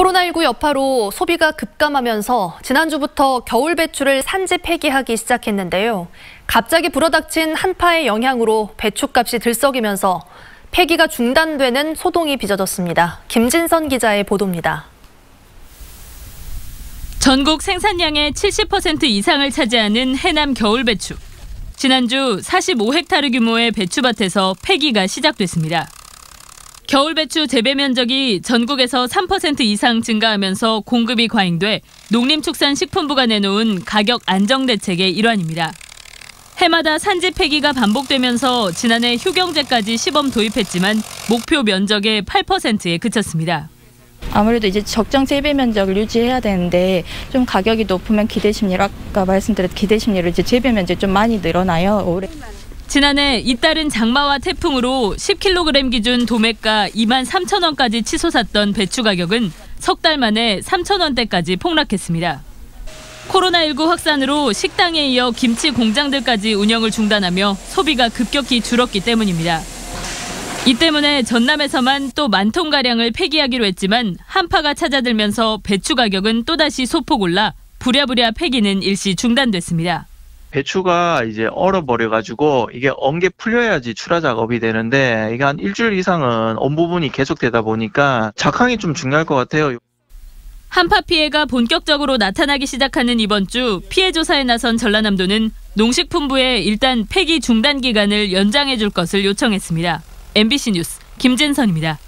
코로나19 여파로 소비가 급감하면서 지난주부터 겨울 배추를 산지 폐기하기 시작했는데요. 갑자기 불어닥친 한파의 영향으로 배추값이 들썩이면서 폐기가 중단되는 소동이 빚어졌습니다. 김진선 기자의 보도입니다. 전국 생산량의 70% 이상을 차지하는 해남 겨울 배추. 지난주 45헥타르 규모의 배추밭에서 폐기가 시작됐습니다. 겨울 배추 재배 면적이 전국에서 3% 이상 증가하면서 공급이 과잉돼 농림축산식품부가 내놓은 가격 안정 대책의 일환입니다. 해마다 산지 폐기가 반복되면서 지난해 휴경제까지 시범 도입했지만 목표 면적의 8%에 그쳤습니다. 아무래도 이제 적정 재배 면적을 유지해야 되는데 좀 가격이 높으면 기대 심리로 아까 말씀드렸 기대 심리로 이제 재배 면적이 좀 많이 늘어나요. 올해. 지난해 잇따른 장마와 태풍으로 10kg 기준 도매가 2만 3천 원까지 치솟았던 배추 가격은 석 달 만에 3천 원대까지 폭락했습니다. 코로나19 확산으로 식당에 이어 김치 공장들까지 운영을 중단하며 소비가 급격히 줄었기 때문입니다. 이 때문에 전남에서만 또 만 톤가량을 폐기하기로 했지만 한파가 찾아들면서 배추 가격은 또다시 소폭 올라 부랴부랴 폐기는 일시 중단됐습니다. 배추가 이제 얼어버려가지고 이게 엉게 풀려야지 출하 작업이 되는데 이게 한 일주일 이상은 언 부분이 계속되다 보니까 작황이 좀 중요할 것 같아요. 한파 피해가 본격적으로 나타나기 시작하는 이번 주 피해 조사에 나선 전라남도는 농식품부에 일단 폐기 중단 기간을 연장해 줄 것을 요청했습니다. MBC 뉴스 김진선입니다.